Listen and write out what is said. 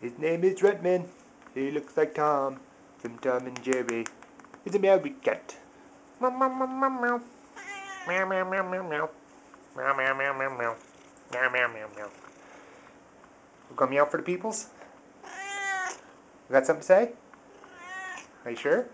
His name is Redman. He looks like Tom from Tom and Jerry. He's a meowy cat. Meow meow meow meow meow. Meow meow meow meow meow. Meow meow meow meow meow. Meow meow meow meow. We gonna meow for the peoples. You got something to say? Are you sure?